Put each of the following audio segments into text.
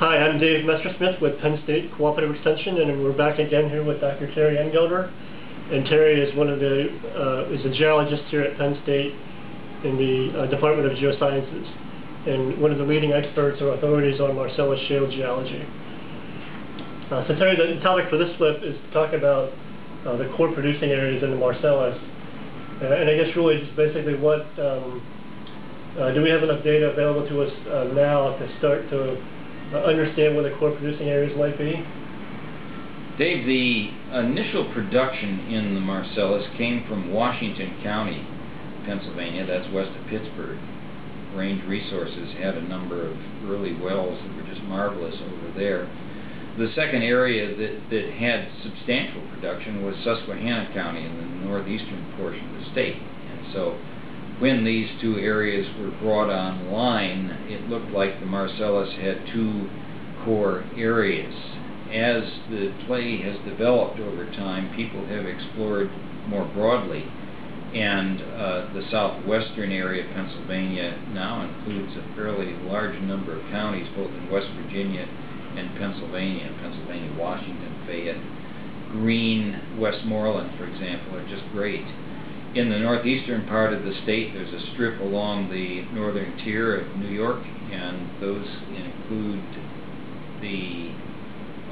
I'm Dave Messersmith with Penn State Cooperative Extension, and we're back again here with Dr. Terry Engelder. And Terry is one of the uh, is a geologist here at Penn State in the uh, Department of Geosciences, and one of the leading experts or authorities on Marcellus shale geology. Uh, so Terry, the topic for this flip is to talk about uh, the core producing areas in the Marcellus, uh, and I guess really just basically what um, uh, do we have enough data available to us now to start to Uh, understand where the core producing areas might be? Dave, the initial production in the Marcellus came from Washington County, Pennsylvania, that's west of Pittsburgh. Range Resources had a number of early wells that were just marvelous over there. The second area that, that had substantial production was Susquehanna County in the northeastern portion of the state. And so when these two areas were brought online, it looked like the Marcellus had two core areas. As the play has developed over time, people have explored more broadly, and uh, the southwestern area of Pennsylvania now includes a fairly large number of counties, both in West Virginia and Pennsylvania, Pennsylvania, Washington, Fayette, Greene, Westmoreland, for example, are just great in the northeastern part of the state, there's a strip along the northern tier of New York, and those include the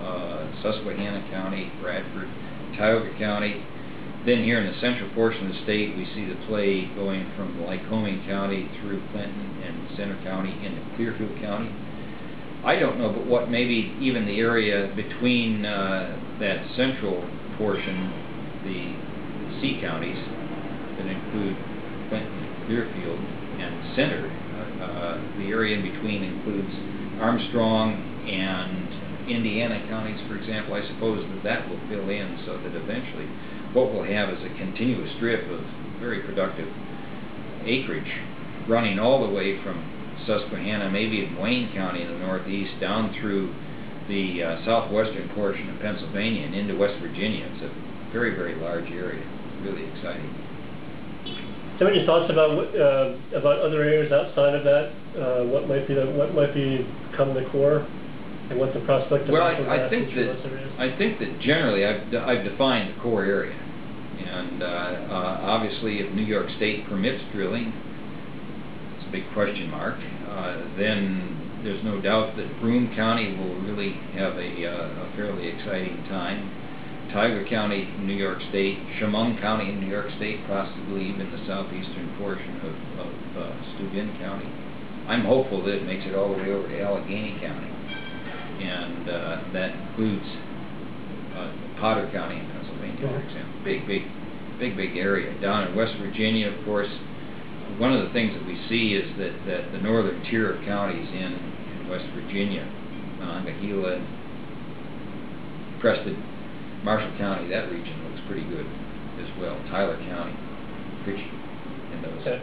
uh, Susquehanna County, Bradford, Tioga County. Then here in the central portion of the state, we see the play going from Lycoming County through Clinton and Centre County into Clearfield County. I don't know, but what maybe even the area between uh, that central portion, the C counties, that include Clinton, Clearfield, and Centre. Uh, uh, the area in between includes Armstrong and Indiana counties, for example. I suppose that that will fill in so that eventually what we'll have is a continuous strip of very productive acreage running all the way from Susquehanna, maybe in Wayne County in the northeast, down through the uh, southwestern portion of Pennsylvania and into West Virginia. It's a very, very large area. Really exciting. Do you have any thoughts about uh, about other areas outside of that? Uh, what might be the, what might be become the core, and what the prospect of well, I, I think that I think that generally I've I've defined the core area, and uh, uh, obviously if New York State permits drilling, it's a big question mark. Uh, then there's no doubt that Broome County will really have a, uh, a fairly exciting time. Tioga County, New York State, Chemung County, in New York State, possibly even the southeastern portion of, of uh, Steuben County. I'm hopeful that it makes it all the way over to Allegany County, and uh, that includes uh, Potter County in Pennsylvania, for example. Big, big, big, big area. Down in West Virginia, of course, one of the things that we see is that, that the northern tier of counties in, in West Virginia, Monongahela, Preston, Marshall County, that region looks pretty good as well. Tyler County, Ritchie, and those. Okay.